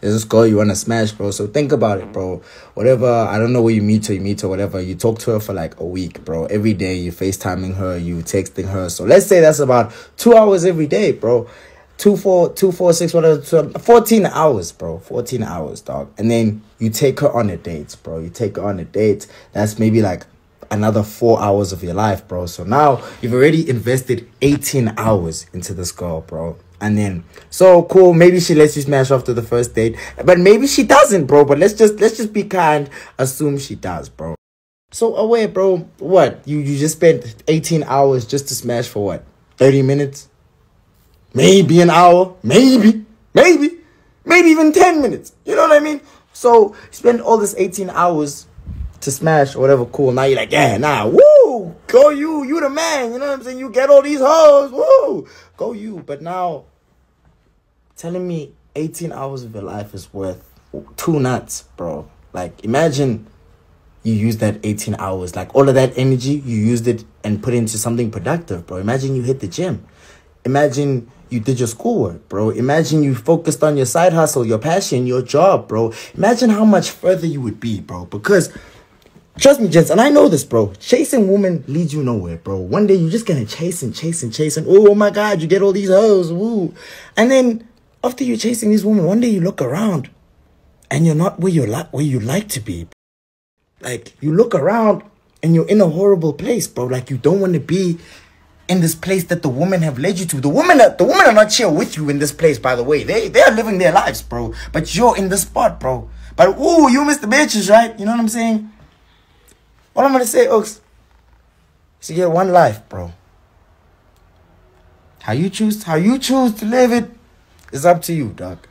There's this girl you want to smash, bro. So think about it, bro. Whatever, I don't know where you meet her, you meet her, whatever. You talk to her for like a week, bro. Every day you FaceTiming her, you texting her. So let's say that's about two hours every day, bro. Two, four, two, four, six, whatever. Two, 14 hours, bro. 14 hours, dog. And then you take her on a date, bro. You take her on a date. That's maybe like another four hours of your life, bro. So now you've already invested 18 hours into this girl, bro. And then, so cool. Maybe she lets you smash after the first date, but maybe she doesn't, bro. But let's just let's just be kind. Assume she does, bro. So away, bro. What you you just spent 18 hours just to smash for what? 30 minutes? Maybe an hour? Maybe, maybe, maybe even 10 minutes. You know what I mean? So spend all this 18 hours to smash or whatever. Cool. Now you're like, yeah, nah, woo, go you, you the man. You know what I'm saying? You get all these hoes, woo, go you. But now, telling me 18 hours of your life is worth two nuts, bro. Like, imagine you use that 18 hours, like all of that energy, you used it and put it into something productive, bro. Imagine you hit the gym. Imagine you did your schoolwork, bro. Imagine you focused on your side hustle, your passion, your job, bro. Imagine how much further you would be, bro. Because Trust me, gents, and I know this, bro. Chasing women leads you nowhere, bro. One day you're just gonna chase and chase and chase and oh my god, you get all these hoes, woo. And then after you're chasing these women, one day you look around and you're not where you like where you like to be. Like you look around and you're in a horrible place, bro. Like you don't want to be in this place that the women have led you to. The women are the women are not here with you in this place, by the way. They they are living their lives, bro. But you're in the spot, bro. But ooh, you miss the bitches, right? You know what I'm saying? All I'm gonna say, Oaks, is you get one life, bro. How you choose, how you choose to live it is up to you, dog.